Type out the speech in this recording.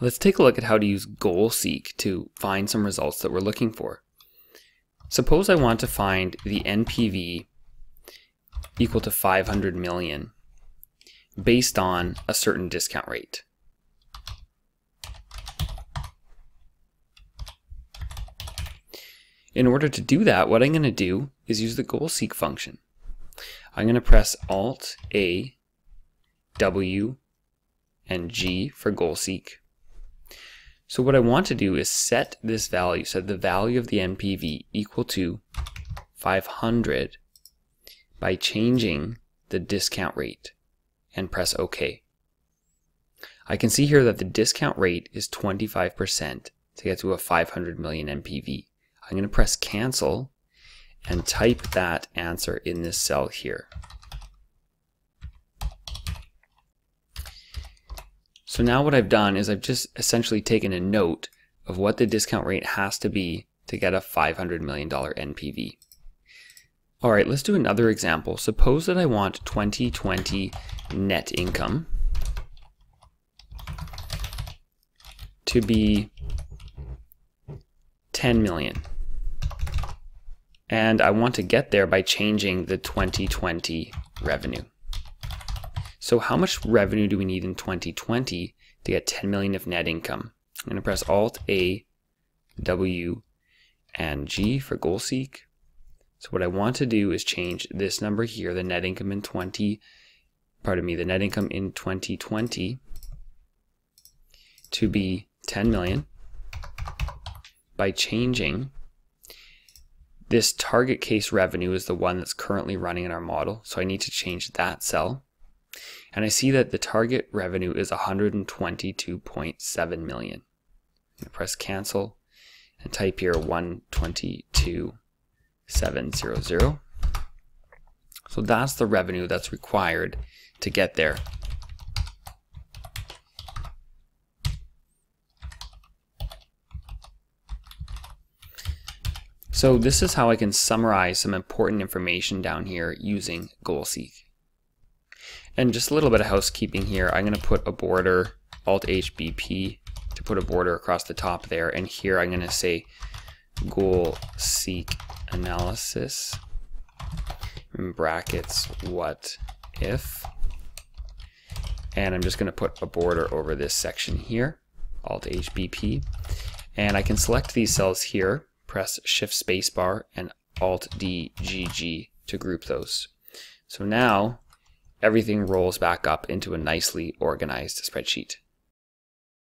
Let's take a look at how to use goal seek to find some results that we're looking for. Suppose I want to find the NPV equal to 500 million based on a certain discount rate. In order to do that, what I'm going to do is use the goal seek function. I'm going to press Alt A, W, and G for goal seek. So what I want to do is set this value, set the value of the NPV equal to 500 by changing the discount rate and press OK. I can see here that the discount rate is 25% to get to a 500 million NPV. I'm going to press cancel and type that answer in this cell here. So now what I've done is I've just essentially taken a note of what the discount rate has to be to get a $500 million NPV. All right, let's do another example. Suppose that I want 2020 net income to be 10 million. And I want to get there by changing the 2020 revenue. So how much revenue do we need in 2020 to get 10 million of net income? I'm going to press Alt A, W, and G for goal seek. So what I want to do is change this number here, the net income in 20, pardon me, the net income in 2020 to be 10 million by changing this target case revenue is the one that's currently running in our model. So I need to change that cell and I see that the target revenue is 122.7 million. I'm press cancel and type here 122,700. So that's the revenue that's required to get there. So this is how I can summarize some important information down here using GoalSeek. And just a little bit of housekeeping here. I'm going to put a border, Alt HBP, to put a border across the top there. And here I'm going to say goal seek analysis in brackets what if. And I'm just going to put a border over this section here, Alt HBP. And I can select these cells here, press Shift Spacebar and Alt DGG to group those. So now everything rolls back up into a nicely organized spreadsheet.